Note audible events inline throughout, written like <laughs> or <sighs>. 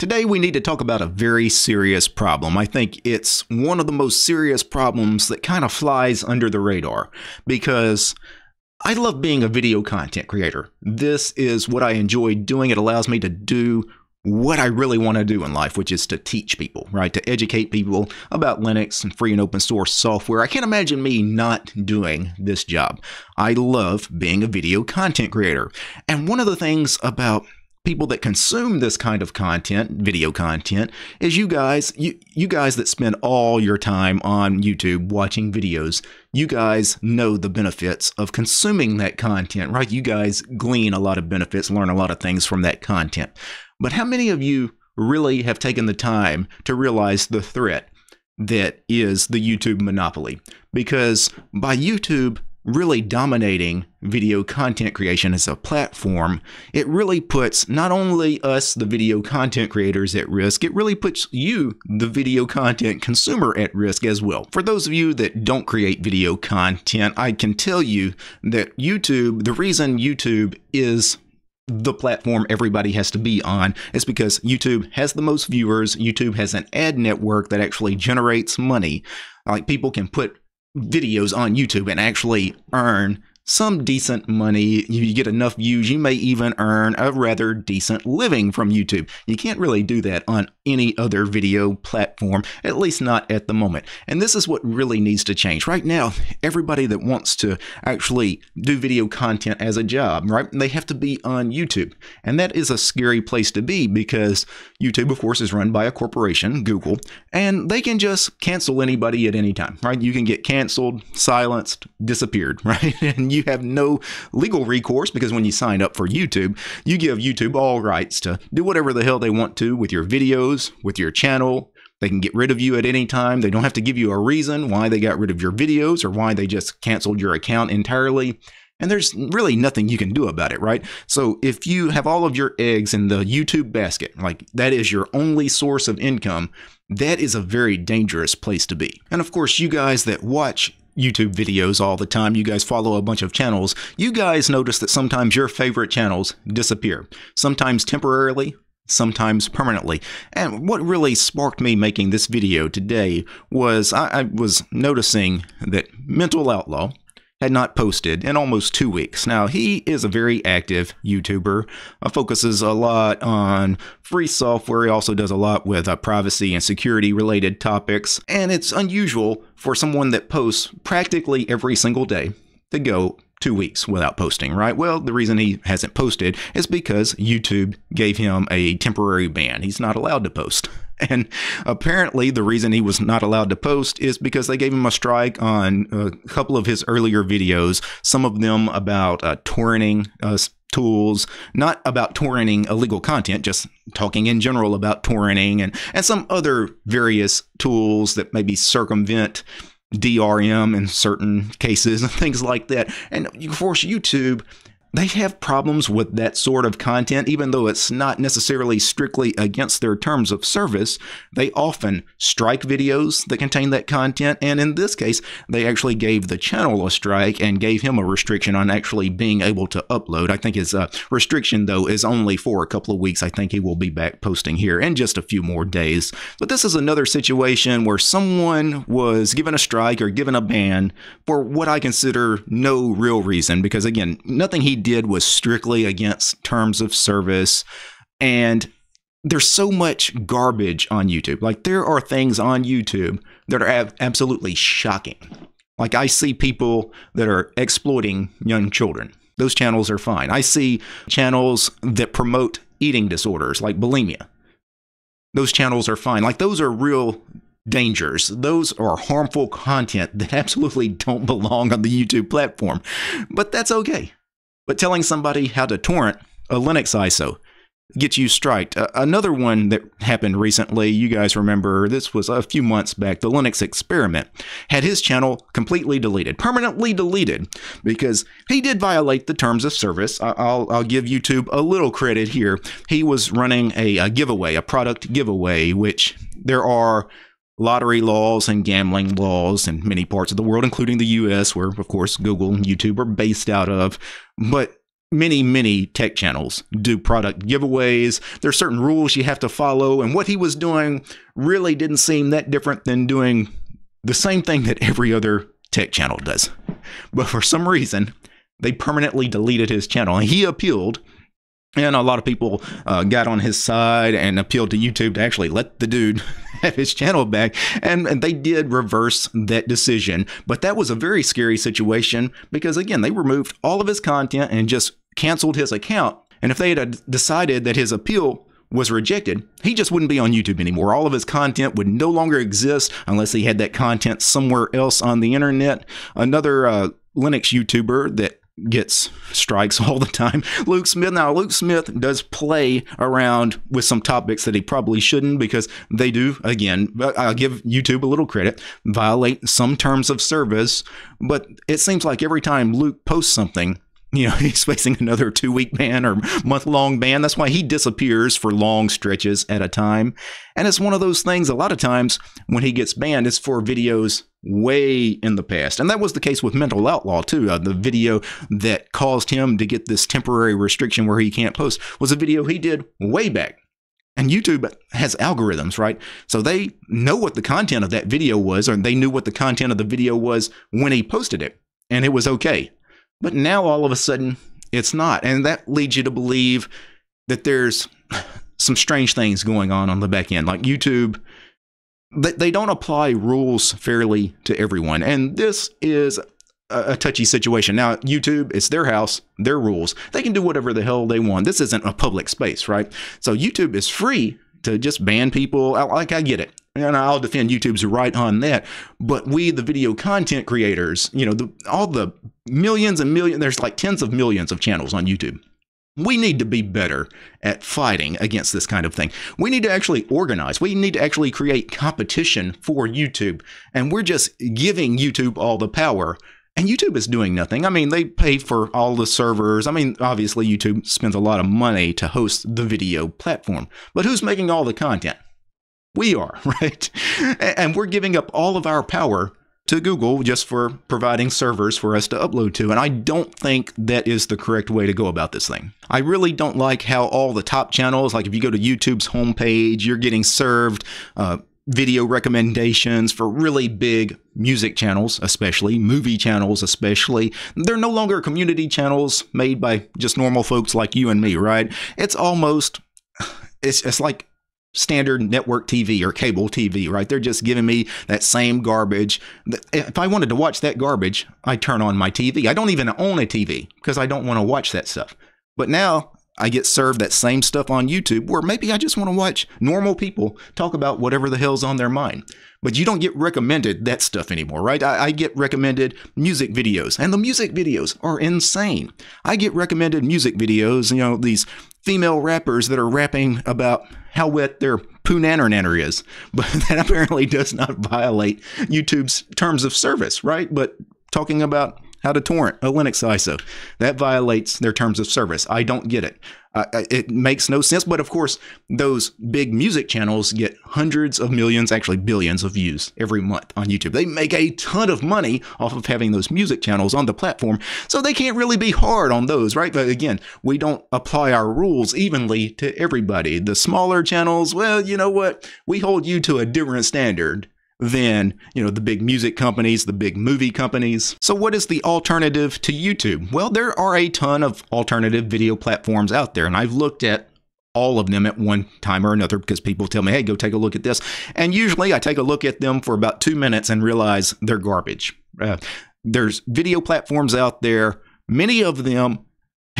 Today, we need to talk about a very serious problem. I think it's one of the most serious problems that kind of flies under the radar because I love being a video content creator. This is what I enjoy doing. It allows me to do what I really want to do in life, which is to teach people, right? To educate people about Linux and free and open source software. I can't imagine me not doing this job. I love being a video content creator. And one of the things about people that consume this kind of content, video content, is you guys, you, you guys that spend all your time on YouTube watching videos, you guys know the benefits of consuming that content, right? You guys glean a lot of benefits, learn a lot of things from that content. But how many of you really have taken the time to realize the threat that is the YouTube monopoly? Because by YouTube really dominating video content creation as a platform, it really puts not only us, the video content creators, at risk, it really puts you, the video content consumer, at risk as well. For those of you that don't create video content, I can tell you that YouTube, the reason YouTube is the platform everybody has to be on is because YouTube has the most viewers. YouTube has an ad network that actually generates money. Like people can put videos on YouTube and actually earn some decent money. You get enough views, you may even earn a rather decent living from YouTube. You can't really do that on any other video platform, at least not at the moment. And this is what really needs to change. Right now, everybody that wants to actually do video content as a job, right, they have to be on YouTube. And that is a scary place to be because YouTube, of course, is run by a corporation, Google, and they can just cancel anybody at any time, right? You can get canceled, silenced, disappeared, <laughs> right? And you you have no legal recourse because when you sign up for YouTube, you give YouTube all rights to do whatever the hell they want to with your videos, with your channel. They can get rid of you at any time. They don't have to give you a reason why they got rid of your videos or why they just canceled your account entirely. And there's really nothing you can do about it, right? So if you have all of your eggs in the YouTube basket, like that is your only source of income, that is a very dangerous place to be. And of course, you guys that watch YouTube videos all the time, you guys follow a bunch of channels, you guys notice that sometimes your favorite channels disappear. Sometimes temporarily, sometimes permanently. And what really sparked me making this video today was I, I was noticing that Mental Outlaw, had not posted in almost two weeks. Now, he is a very active YouTuber, uh, focuses a lot on free software. He also does a lot with uh, privacy and security related topics. And it's unusual for someone that posts practically every single day to go two weeks without posting, right? Well, the reason he hasn't posted is because YouTube gave him a temporary ban. He's not allowed to post. <laughs> And apparently, the reason he was not allowed to post is because they gave him a strike on a couple of his earlier videos, some of them about uh, torrenting uh, tools, not about torrenting illegal content, just talking in general about torrenting and, and some other various tools that maybe circumvent DRM in certain cases <laughs> and things like that. And of course, YouTube they have problems with that sort of content, even though it's not necessarily strictly against their terms of service. They often strike videos that contain that content, and in this case, they actually gave the channel a strike and gave him a restriction on actually being able to upload. I think his uh, restriction, though, is only for a couple of weeks. I think he will be back posting here in just a few more days. But this is another situation where someone was given a strike or given a ban for what I consider no real reason, because again, nothing he did was strictly against terms of service. And there's so much garbage on YouTube. Like there are things on YouTube that are ab- absolutely shocking. Like I see people that are exploiting young children. Those channels are fine. I see channels that promote eating disorders like bulimia. Those channels are fine. Like those are real dangers. Those are harmful content that <laughs> absolutely don't belong on the YouTube platform. But that's okay. But telling somebody how to torrent a Linux ISO gets you striked. Uh, another one that happened recently, you guys remember, this was a few months back, the Linux experiment, had his channel completely deleted, permanently deleted, because he did violate the terms of service. I'll, I'll give YouTube a little credit here. He was running a, a giveaway, a product giveaway, which there are lottery laws and gambling laws in many parts of the world, including the US, where, of course, Google and YouTube are based out of. But many, many tech channels do product giveaways. There are certain rules you have to follow. And what he was doing really didn't seem that different than doing the same thing that every other tech channel does. But for some reason, they permanently deleted his channel. And he appealed. And a lot of people uh, got on his side and appealed to YouTube to actually let the dude <laughs> have his channel back. And, and they did reverse that decision. But that was a very scary situation because, again, they removed all of his content and just canceled his account. And if they had decided that his appeal was rejected, he just wouldn't be on YouTube anymore. All of his content would no longer exist unless he had that content somewhere else on the internet. Another uh, Linux YouTuber that gets strikes <laughs> all the time. Luke Smith. Now, Luke Smith does play around with some topics that he probably shouldn't because they do, again, I'll give YouTube a little credit, violate some terms of service. But it seems like every time Luke posts something, you know, <laughs> he's facing another two week ban or month long ban. That's why he disappears for long stretches at a time. And it's one of those things, a lot of times when he gets banned, it's for videos way in the past. And that was the case with Mental Outlaw, too. Uh, the video that caused him to get this temporary restriction where he can't post was a video he did way back. And YouTube has algorithms, right? So they know what the content of that video was, or they knew what the content of the video was when he posted it. And it was okay. But now all of a sudden, it's not. And that leads you to believe that there's <sighs> some strange things going on on the back end. Like YouTube, they don't apply rules fairly to everyone. And this is a touchy situation. Now, YouTube, it's their house, their rules. They can do whatever the hell they want. This isn't a public space, right? So YouTube is free to just ban people. Like, I get it and I'll defend YouTube's right on that. But we, the video content creators, you know, the, all the millions and millions, there's like tens of millions of channels on YouTube. We need to be better at fighting against this kind of thing. We need to actually organize. We need to actually create competition for YouTube. And we're just giving YouTube all the power. And YouTube is doing nothing. I mean, they pay for all the servers. I mean, obviously, YouTube spends a lot of money to host the video platform. But who's making all the content? We are, <laughs> right? And we're giving up all of our power to Google just for providing servers for us to upload to. And I don't think that is the correct way to go about this thing. I really don't like how all the top channels, like if you go to YouTube's homepage, you're getting served uh, video recommendations for really big music channels, especially movie channels, especially. They're no longer community channels made by just normal folks like you and me, right? It's almost, <sighs> it's, it's like standard network TV or cable TV, right? They're just giving me that same garbage. If I wanted to watch that garbage, I turn on my TV. I don't even own a TV because I don't want to watch that stuff. But now I get served that same stuff on YouTube where maybe I just want to watch normal people talk about whatever the hell's on their mind. But you don't get recommended that stuff anymore, right? I, I, get recommended music videos, and the music videos are insane. I get recommended music videos, you know, these female rappers that are rapping about how wet their poo nanner nanner is. <laughs> But that apparently does not violate YouTube's terms of service, right? But talking about how to torrent a Linux ISO. That violates their terms of service. I don't get it. Uh, it makes no sense. But of course, those big music channels get hundreds of millions, actually billions of views every month on YouTube. They make a ton of money off of having those music channels on the platform. So they can't really be hard on those, right? But again, we don't apply our rules evenly to everybody. The smaller channels, well, you know what? We hold you to a different standard than, you know, the big music companies, the big movie companies. So what is the alternative to YouTube? Well, there are a ton of alternative video platforms out there, and I've looked at all of them at one time or another because people tell me, hey, go take a look at this. And usually I take a look at them for about two minutes and realize they're garbage. Uh, there's video platforms out there. Many of them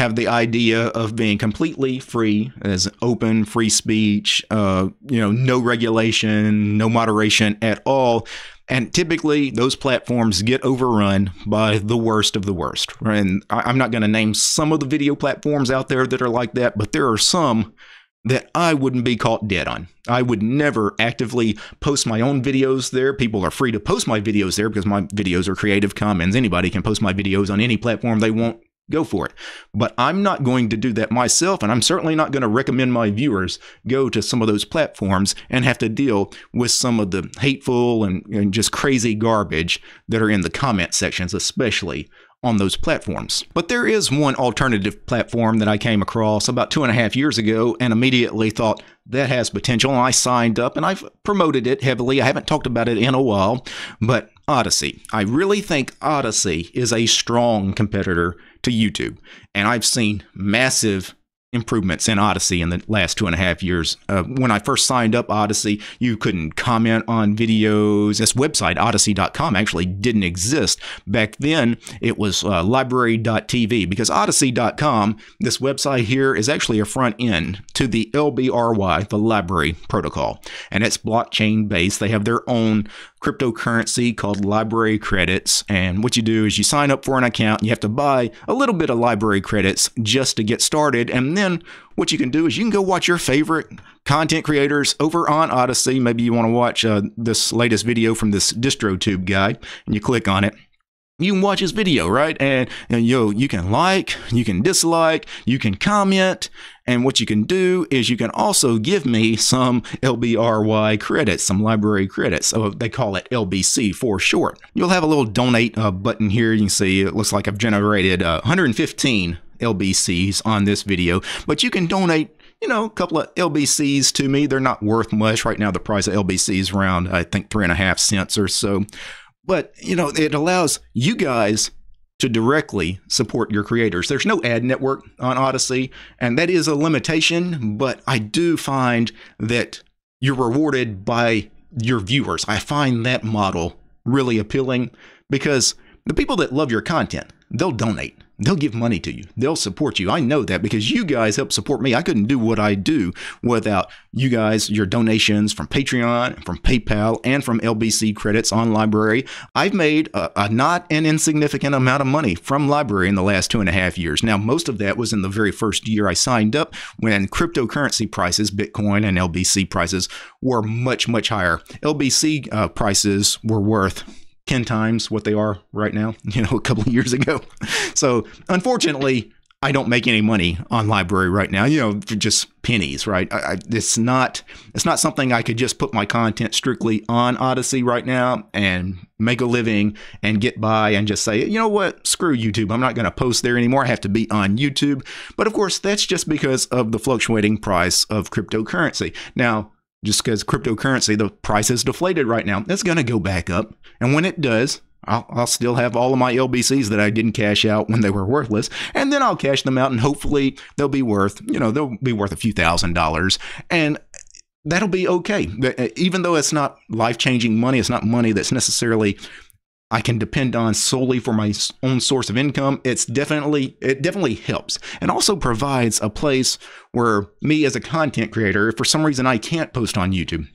have the idea of being completely free as open free speech uh, you know no regulation no moderation at all and typically those platforms get overrun by the worst of the worst and i'm not going to name some of the video platforms out there that are like that but there are some that I wouldn't be caught dead on. I would never actively post my own videos there. People are free to post my videos there because my videos are Creative Commons. Anybody can post my videos on any platform they want go for it. But I'm not going to do that myself, and I'm certainly not going to recommend my viewers go to some of those platforms and have to deal with some of the hateful and, and just crazy garbage that are in the comment sections, especially on those platforms. But there is one alternative platform that I came across about two and a half years ago and immediately thought that has potential. And I signed up and I've promoted it heavily. I haven't talked about it in a while, but Odysee. I really think Odysee is a strong competitor to YouTube. And I've seen massive improvements in Odysee in the last two and a half years. Uh, when I first signed up Odysee, you couldn't comment on videos. This website, odysee.com, actually didn't exist. Back then, it was uh, lbry.tv because odysee.com, this website here, is actually a front end to the LBRY, the LBRY protocol. And it's blockchain based. They have their own cryptocurrency called LBRY credits. And what you do is you sign up for an account, you have to buy a little bit of LBRY credits just to get started. And then what you can do is you can go watch your favorite content creators over on Odysee. Maybe you want to watch uh, this latest video from this DistroTube guy, and you click on it you can watch his video, right? And, and yo, you can like, you can dislike, you can comment, and what you can do is you can also give me some LBRY credits, some LBRY credits. So they call it LBC for short. You'll have a little donate uh, button here. You can see it looks like I've generated uh, 115 LBCs on this video, but you can donate you know, a couple of LBCs to me. They're not worth much right now. The price of LBC is around, I think, three and a half cents or so. But, you know, it allows you guys to directly support your creators. There's no ad network on Odysee, and that is a limitation, but I do find that you're rewarded by your viewers. I find that model really appealing because the people that love your content, they'll donate. They'll give money to you. They'll support you. I know that because you guys help support me. I couldn't do what I do without you guys, your donations from Patreon, from PayPal, and from LBC credits on LBRY. I've made a, a, not an insignificant amount of money from LBRY in the last two and a half years. Now, most of that was in the very first year I signed up when cryptocurrency prices, Bitcoin and LBC prices, were much, much higher. LBC uh, prices were worth 10 times what they are right now, <laughs> you know, a couple of years ago. So, unfortunately, I don't make any money on LBRY right now, you know, just pennies, right? I, I, it's not it's not something I could just put my content strictly on Odysee right now and make a living and get by and just say, you know what, screw YouTube. I'm not going to post there anymore. I have to be on YouTube. But of course, that's just because of the fluctuating price of cryptocurrency. Now, just because cryptocurrency, the price is deflated right now. It's going to go back up. And when it does, I'll, I'll, still have all of my LBCs that I didn't cash out when they were worthless. And then I'll cash them out and hopefully they'll be worth, you know, they'll be worth a few thousand dollars. And that'll be okay. Uh, even though it's not life changing money, it's not money that's necessarily I can depend on solely for my own source of income, it's definitely it definitely helps and also provides a place where me as a content creator, if for some reason I can't post on YouTube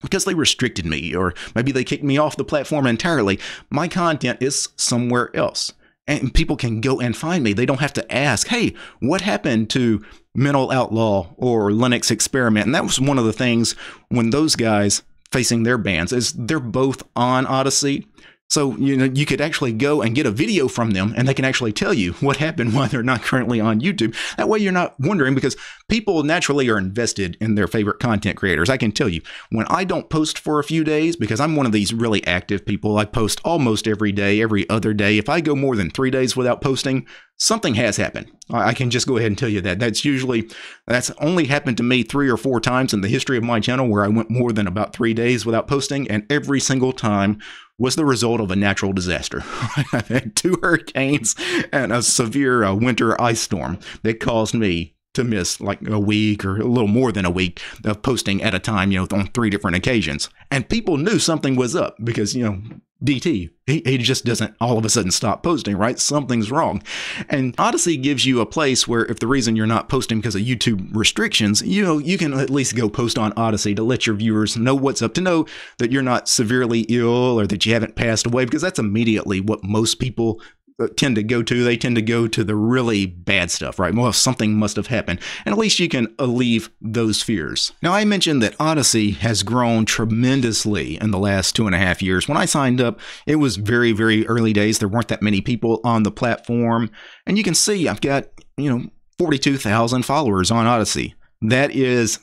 because they restricted me or maybe they kicked me off the platform entirely, my content is somewhere else. And people can go and find me. They don't have to ask, "Hey, what happened to Mental Outlaw or Linux Experiment?" And that was one of the things when those guys facing their bans is they're both on Odysee so you know you could actually go and get a video from them, and they can actually tell you what happened <laughs> while they're not currently on YouTube. That way, you're not wondering because people naturally are invested in their favorite content creators. I can tell you when I don't post for a few days because I'm one of these really active people. I post almost every day, every other day. If I go more than three days without posting, something has happened. I can just go ahead and tell you that. That's usually that's only happened to me three or four times in the history of my channel where I went more than about three days without posting, and every single time was the result of a natural disaster. I've <laughs> had two hurricanes and a severe uh, winter ice storm that caused me to miss like a week or a little more than a week of posting at a time, you know, on three different occasions. And people knew something was up because, you know, DT. He, he just doesn't all of a sudden stop posting, right? Something's wrong. And Odysee gives you a place where if the reason you're not posting because of YouTube restrictions, you know, you can at least go post on Odysee to let your viewers know what's up, to know that you're not severely ill or that you haven't passed away, because that's immediately what most people Uh, tend to go to. They tend to go to the really bad stuff, right? Well, something must have happened. And at least you can alleviate those fears. Now, I mentioned that Odysee has grown tremendously in the last two and a half years. When I signed up, it was very, very early days. There weren't that many people on the platform. And you can see I've got, you know, 42,000 followers on Odysee. That is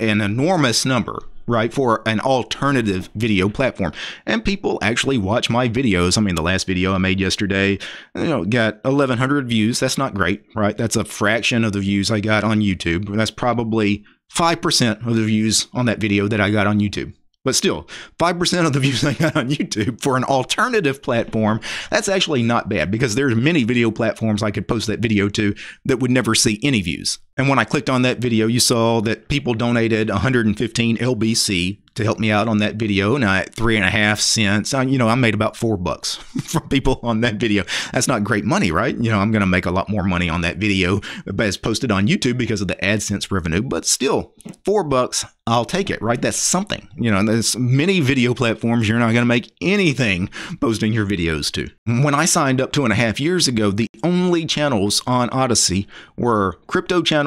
an enormous number right, for an alternative video platform. And people actually watch my videos. I mean, the last video I made yesterday, you know, got 1,100 views. That's not great, right? That's a fraction of the views I got on YouTube. That's probably 5% of the views on that video that I got on YouTube. But still, 5% of the <laughs> views I got on YouTube for an alternative platform, that's actually not bad because there's many video platforms I could post that video to that would never see any views. And when I clicked on that video, you saw that people donated 115 LBC to help me out on that video. And at three and a half cents, I, you know, I made about four bucks <laughs> from people on that video. That's not great money, right? You know, I'm going to make a lot more money on that video as posted on YouTube because of the AdSense revenue, but still, four bucks, I'll take it, right? That's something. You know, there's many video platforms you're not going to make anything posting your videos to. When I signed up two and a half years ago, the only channels on Odysee were crypto channels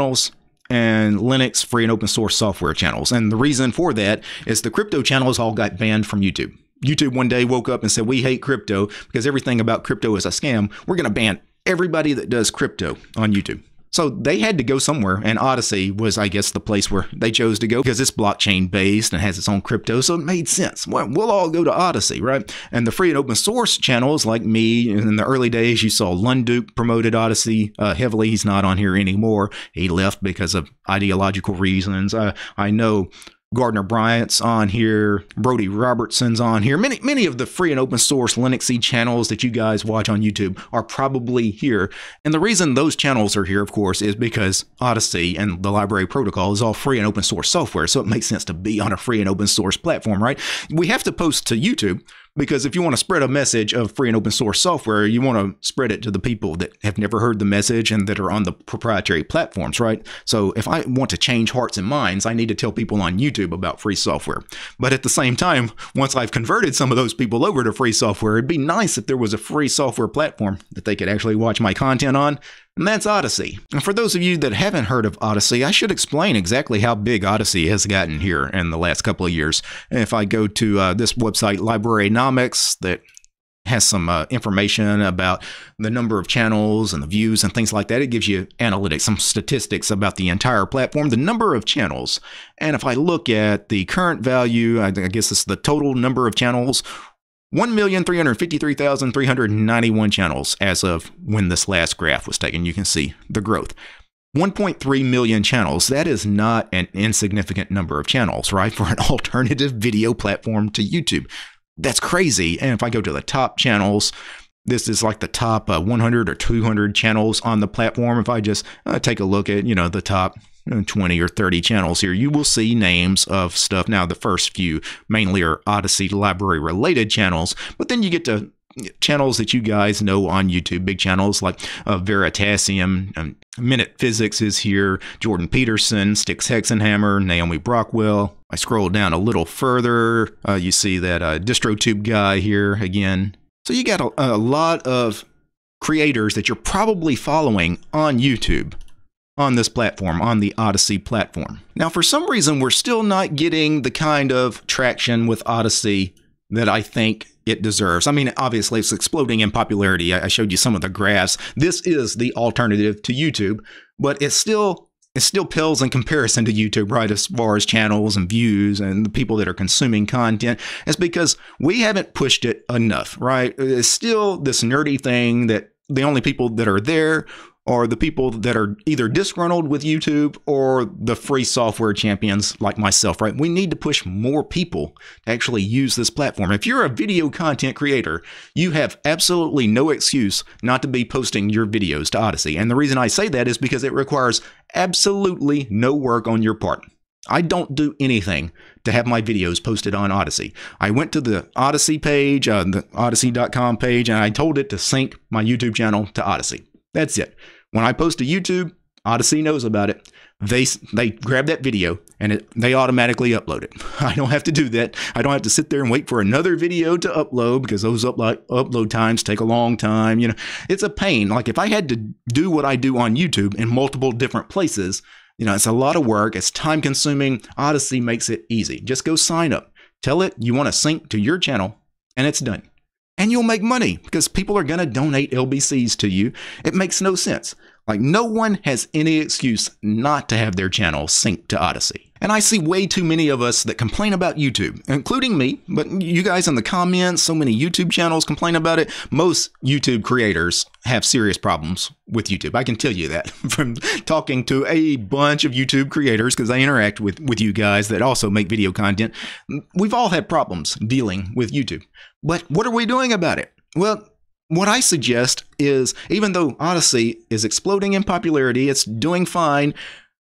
and Linux free and open source software channels. And the reason for that is the crypto channels all got banned from YouTube. YouTube one day woke up and said, We hate crypto because everything about crypto is a scam. We're going to ban everybody that does crypto on YouTube. So they had to go somewhere, and Odysee was, I guess, the place where they chose to go because it's blockchain based and has its own crypto. So it made sense. Well, we'll all go to Odysee, right? And the free and open source channels, like me, in the early days, you saw Lunduke promoted Odysee uh, heavily. He's not on here anymore. He left because of ideological reasons. Uh, I know Gardiner Bryant's on here, Brody Robertson's on here. Many many of the free and open source Linuxy channels that you guys watch on YouTube are probably here. And the reason those channels are here, of course, is because Odysee and the LBRY protocol is all free and open source software. So it makes sense to be on a free and open source platform, right? We have to post to YouTube because if you want to spread a message of free and open source software, you want to spread it to the people that have never heard the message and that are on the proprietary platforms, right? So if I want to change hearts and minds, I need to tell people on YouTube about free software. But at the same time, once I've converted some of those people over to free software, it'd be nice if there was a free software platform that they could actually watch my content on and that's Odysee. And for those of you that haven't heard of Odysee, I should explain exactly how big Odysee has gotten here in the last couple of years. if I go to uh, this website, LBRYnomics, that has some uh, information about the number of channels and the views and things like that. It gives you analytics, some statistics about the entire platform, the number of channels. And if I look at the current value, I guess it's the total number of channels 1,353,391 channels as of when this last graph was taken. You can see the growth. 1.3 million channels. That is not an insignificant number of channels, right? For an <laughs> alternative video platform to YouTube. That's crazy. And if I go to the top channels, this is like the top uh, 100 or 200 channels on the platform. If I just uh, take a look at, you know, the top 20 or 30 channels here, you will see names of stuff. Now, the first few mainly are Odysee LBRY related channels, but then you get to channels that you guys know on YouTube, big channels like uh, Veritasium, um, Minute Physics is here, Jordan Peterson, Styx Hexenhammer, Naomi Brockwell. I scroll down a little further, uh, you see that uh, DistroTube guy here again. So you got a, a lot of creators that you're probably following on YouTube on this platform, on the Odysee platform. Now, for some reason, we're still not getting the kind of traction with Odysee that I think it deserves. I mean, obviously, it's exploding in popularity. I showed you some of the graphs. This is the alternative to YouTube, but it's still it still pales in comparison to YouTube, right? As far as channels and views and the people that are consuming content, it's because we haven't pushed it enough, right? It's still this nerdy thing that the only people that are there are the people that are either disgruntled with YouTube or the free software champions like myself, right? We need to push more people to actually use this platform. If you're a video content creator, you have absolutely no excuse not to be posting your videos to Odysee. And the reason I say that is because it requires absolutely no work on your part. I don't do anything to have my videos posted on Odysee. I went to the Odysee page, uh, the odysee.com page, and I told it to sync my YouTube channel to Odysee. That's it. When I post to YouTube, Odysee knows about it. They they grab that video and it, they automatically upload it. <laughs> I don't have to do that. I don't have to sit there and wait for another video to upload because those upload upload times take a long time. You know, it's a pain. Like if I had to do what I do on YouTube in multiple different places, you know, it's a lot of work. It's time consuming. Odysee makes it easy. Just go sign up. Tell it you want to sync to your channel, and it's done and you'll make money because people are going to donate LBCs to you. It makes no sense. Like, no one has any excuse not to have their channel synced to Odysee. And I see way too many of us that complain about YouTube, including me, but you guys in the comments, so many YouTube channels complain about it. Most YouTube creators have serious problems with YouTube. I can tell you that <laughs> from talking to a bunch of YouTube creators because I interact with, with you guys that also make video content. We've all had problems dealing with YouTube. But what are we doing about it? Well, what I suggest is even though Odysee is exploding in popularity, it's doing fine.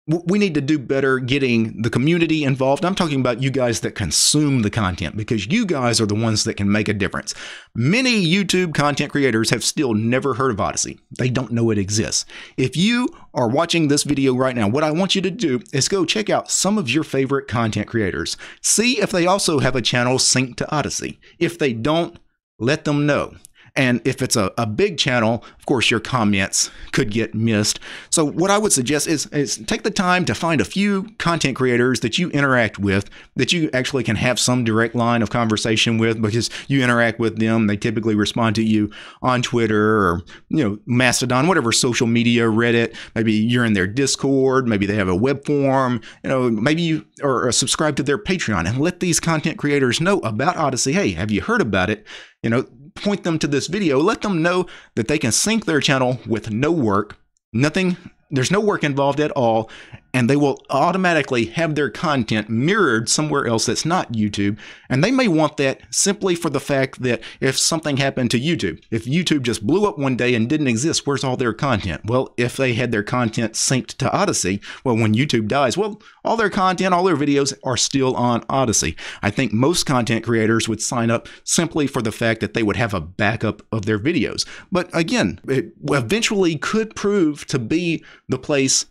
We need to do better getting the community involved. I'm talking about you guys that consume the content because you guys are the ones that can make a difference. Many YouTube content creators have still never heard of Odysee. They don't know it exists. If you are watching this video right now, what I want you to do is go check out some of your favorite content creators. See if they also have a channel synced to Odysee. If they don't, let them know. And if it's a, a big channel, of course, your comments could get missed. So, what I would suggest is, is take the time to find a few content creators that you interact with that you actually can have some direct line of conversation with because you interact with them. They typically respond to you on Twitter or, you know, Mastodon, whatever social media, Reddit. Maybe you're in their Discord. Maybe they have a web form. You know, maybe you are subscribe to their Patreon and let these content creators know about Odysee. Hey, have you heard about it? You know, point them to this video, let them know that they can sync their channel with no work, nothing, there's no work involved at all, and they will automatically have their content mirrored somewhere else that's not YouTube. And they may want that simply for the fact that if something happened to YouTube, if YouTube just blew up one day and didn't exist, where's all their content? Well, if they had their content synced to Odysee, well, when YouTube dies, well, all their content, all their videos are still on Odysee. I think most content creators would sign up simply for the fact that they would have a backup of their videos. But again, it eventually could prove to be the place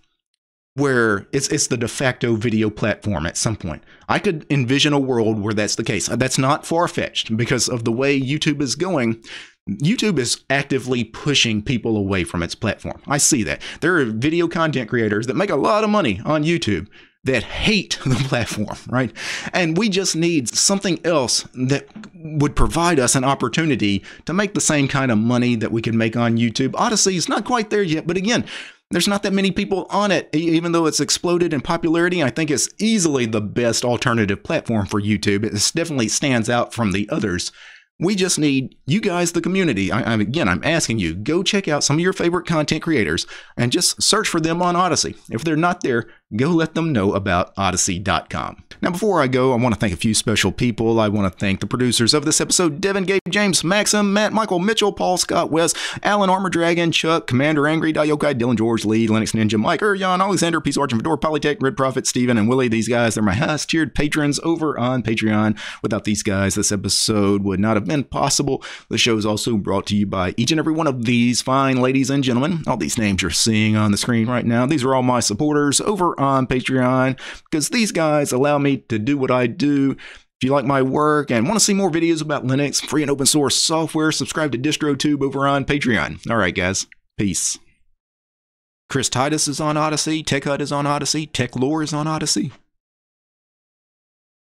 where it's it's the de facto video platform at some point. I could envision a world where that's the case. That's not far fetched because of the way YouTube is going. YouTube is actively pushing people away from its platform. I see that. There are video content creators that make a lot of money on YouTube that hate <laughs> the platform, right? And we just need something else that would provide us an opportunity to make the same kind of money that we can make on YouTube. Odysee is not quite there yet, but again, there's not that many people on it, even though it's exploded in popularity. I think it's easily the best alternative platform for YouTube. It definitely stands out from the others. We just need you guys, the community. I, again, I'm asking you, go check out some of your favorite content creators and just search for them on Odysee. If they're not there, go let them know about Odysee.com. Now, before I go, I want to thank a few special people. I want to thank the producers of this episode Devin, Gabe, James, Maxim, Matt, Michael, Mitchell, Paul, Scott, Wes, Alan, Armor Dragon, Chuck, Commander Angry, Dayokai, Dylan, George, Lee, Linux Ninja, Mike, Jan, Alexander, Peace Argent, Fedora, Polytech, Red Prophet, Steven, and Willie. These guys, they're my highest tiered patrons over on Patreon. Without these guys, this episode would not have been possible. The show is also brought to you by each and every one of these fine ladies and gentlemen. All these names you're seeing on the screen right now, these are all my supporters over on Patreon because these guys allow me to do what I do. If you like my work and want to see more videos about Linux, free and open source software, subscribe to DistroTube over on Patreon. All right, guys. Peace. Chris Titus is on Odysee. Tech Hut is on Odysee. Tech Lore is on Odysee.